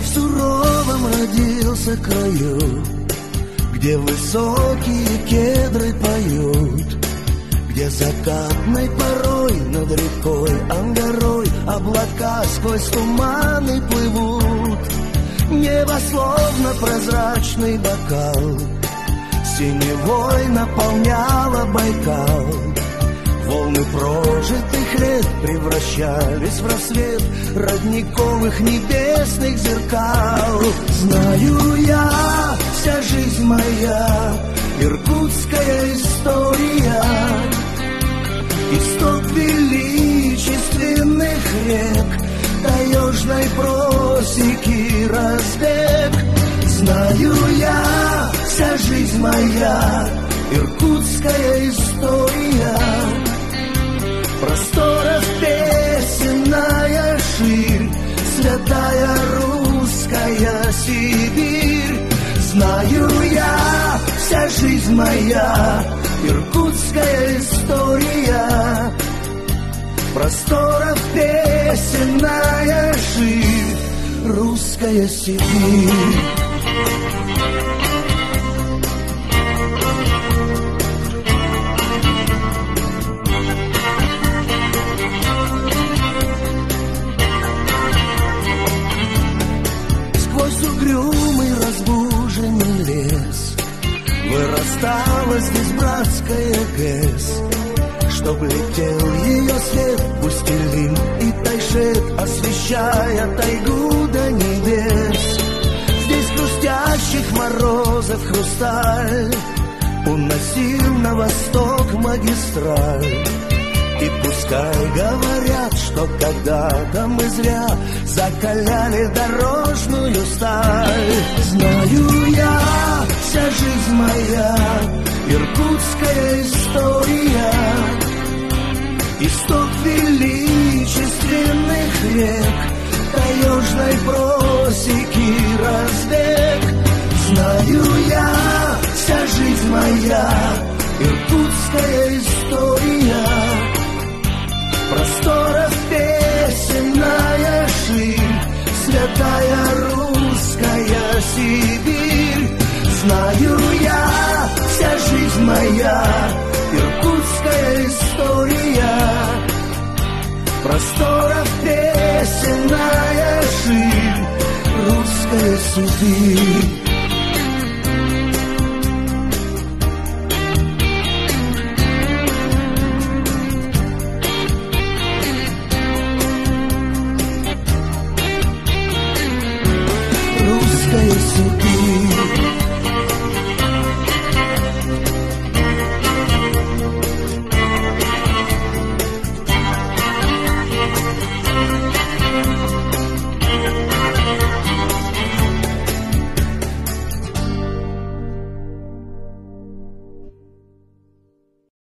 В суровом родился краю, Где высокие кедры поют, Где закатной порой над рекой Ангарой Облака сквозь туманы плывут. Небо словно прозрачный бокал, Синевой наполняло Байкал. Волны прожитых лет превращались в рассвет Родниковых небесных зеркал. Знаю я, вся жизнь моя Иркутская история. Исток величественных рек Таежной просеки разбег. Знаю я, вся жизнь моя Иркутская история Просторов песенная ширь, Святая русская Сибирь. Знаю я, вся жизнь моя, Иркутская история. Просторов песенная ширь, Русская Сибирь. Вырастала здесь братская ГЭС Чтоб летел ее свет Пустелин и Тайшет Освещая тайгу до небес. Здесь хрустящих морозов хрусталь Уносил на восток магистраль. И пускай говорят, что когда-то мы зря Закаляли дорожную сталь. Знаю Иркутская история Исток величественных рек Таежной просеки разбег Знаю я, вся жизнь моя Иркутская история Просторов песенная ширь, Святая русская Сибирь. Знаю я, моя иркутская история. Просторов песенная жизнь русской судьбы. Русская судьбы.